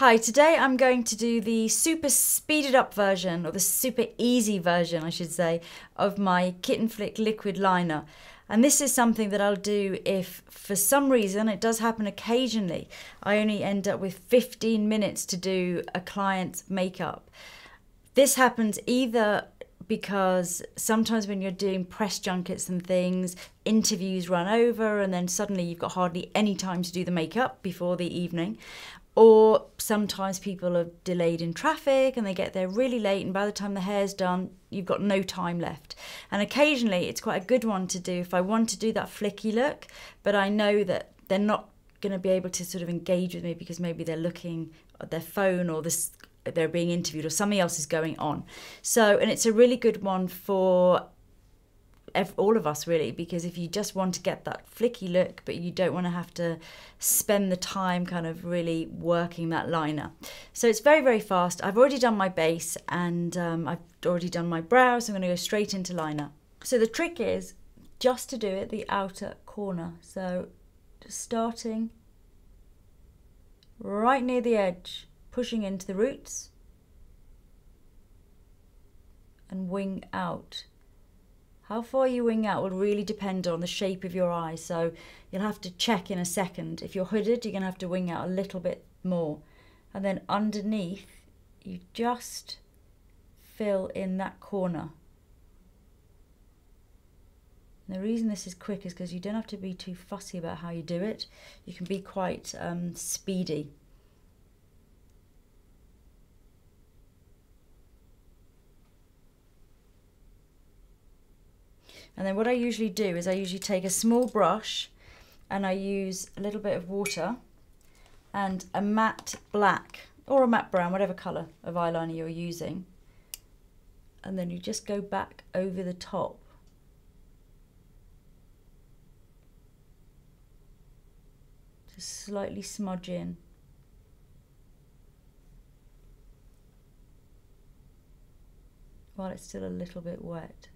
Hi, today I'm going to do the super speeded up version, or the super easy version, I should say, of my Kitten Flick liquid liner. And this is something that I'll do if, for some reason, it does happen occasionally, I only end up with 15 minutes to do a client's makeup. This happens either because sometimes when you're doing press junkets and things, interviews run over, and then suddenly you've got hardly any time to do the makeup before the evening. Or sometimes people are delayed in traffic and they get there really late and by the time the hair's done you've got no time left. And occasionally it's quite a good one to do if i want to do that flicky look but i know that they're not going to be able to sort of engage with me because maybe they're looking at their phone or this they're being interviewed or something else is going on. So and it's a really good one for all of us really because if you just want to get that flicky look but you don't want to have to spend the time kind of really working that liner. So it's very very fast. I've already done my base and um, i've already done my brows so i'm going to go straight into liner. So the trick is just to do it the outer corner. So just starting right near the edge pushing into the roots and wing out how far you wing out will really depend on the shape of your eye. So you'll have to check in a second. If you're hooded, you're going to have to wing out a little bit more. And then underneath, you just fill in that corner. And the reason this is quick is because you don't have to be too fussy about how you do it. You can be quite um, speedy. And then what I usually do is I usually take a small brush and I use a little bit of water and a matte black or a matte brown, whatever colour of eyeliner you're using. And then you just go back over the top. Just slightly smudge in. While it's still a little bit wet.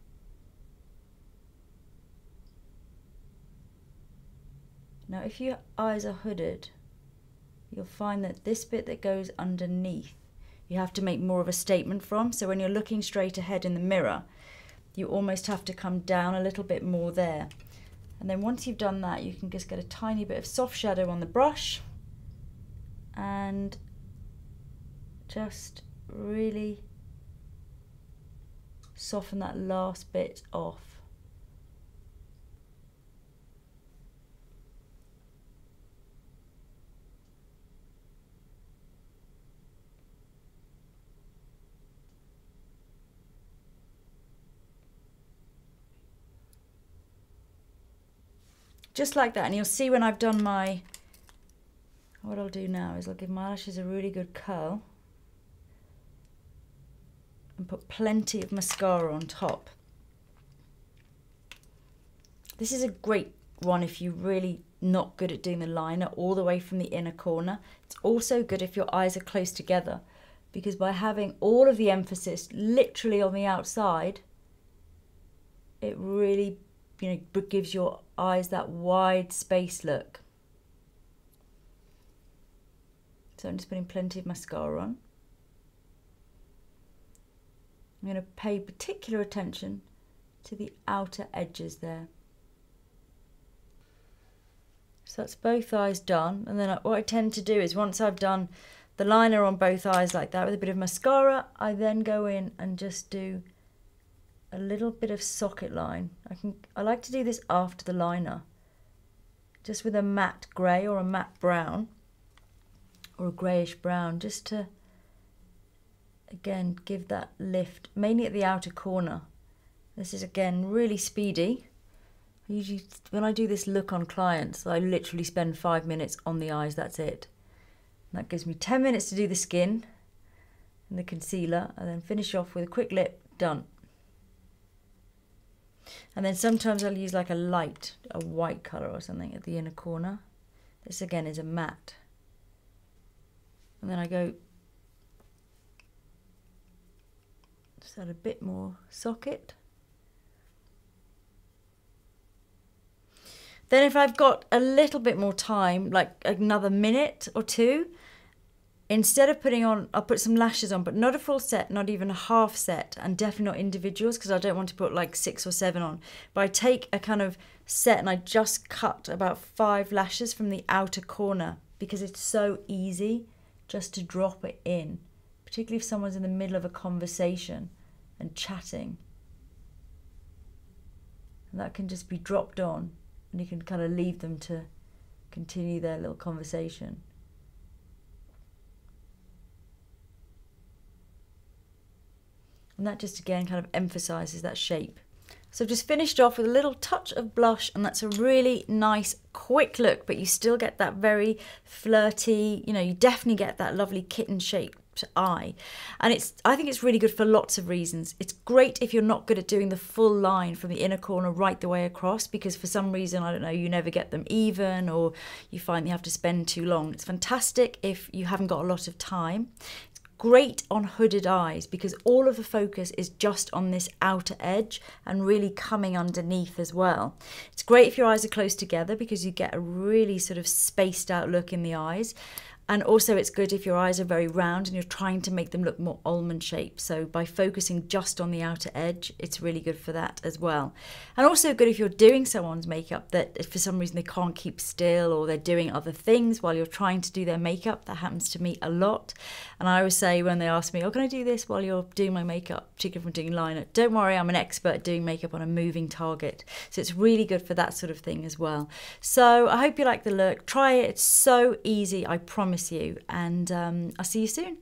Now if your eyes are hooded, you'll find that this bit that goes underneath, you have to make more of a statement from. So when you're looking straight ahead in the mirror, you almost have to come down a little bit more there. And then once you've done that, you can just get a tiny bit of soft shadow on the brush and just really soften that last bit off. Just like that and you'll see when I've done my what I'll do now is I'll give my lashes a really good curl and put plenty of mascara on top. This is a great one if you're really not good at doing the liner all the way from the inner corner. It's also good if your eyes are close together because by having all of the emphasis literally on the outside it really you know gives your eyes that wide space look. So I'm just putting plenty of mascara on. I'm going to pay particular attention to the outer edges there. So that's both eyes done. And then what I tend to do is once I've done the liner on both eyes like that with a bit of mascara, I then go in and just do a little bit of socket line. I can I like to do this after the liner. Just with a matte grey or a matte brown or a greyish brown just to again give that lift mainly at the outer corner. This is again really speedy. Usually when I do this look on clients I literally spend five minutes on the eyes that's it. And that gives me 10 minutes to do the skin and the concealer and then finish off with a quick lip done. And then sometimes I'll use like a light, a white colour or something at the inner corner. This again is a matte. And then I go just add a bit more socket. Then if I've got a little bit more time, like another minute or two, instead of putting on, I'll put some lashes on, but not a full set, not even a half set, and definitely not individuals because I don't want to put like six or seven on. But I take a kind of set and I just cut about five lashes from the outer corner because it's so easy just to drop it in, particularly if someone's in the middle of a conversation and chatting. And that can just be dropped on and you can kind of leave them to continue their little conversation. And that just again kind of emphasizes that shape. So I've just finished off with a little touch of blush and that's a really nice quick look, but you still get that very flirty, you know, you definitely get that lovely kitten shape eye. And it's i think it's really good for lots of reasons. It's great if you're not good at doing the full line from the inner corner right the way across because for some reason i don't know you never get them even or you find you have to spend too long. It's fantastic if you haven't got a lot of time great on hooded eyes because all of the focus is just on this outer edge and really coming underneath as well. It's great if your eyes are close together because you get a really sort of spaced out look in the eyes. And also, it's good if your eyes are very round and you're trying to make them look more almond shaped. So, by focusing just on the outer edge, it's really good for that as well. And also, good if you're doing someone's makeup that for some reason they can't keep still or they're doing other things while you're trying to do their makeup. That happens to me a lot. And I always say when they ask me, Oh, can I do this while you're doing my makeup, particularly from doing liner? Don't worry, I'm an expert doing makeup on a moving target. So, it's really good for that sort of thing as well. So, I hope you like the look. Try it, it's so easy, I promise promise you. And um, I'll see you soon.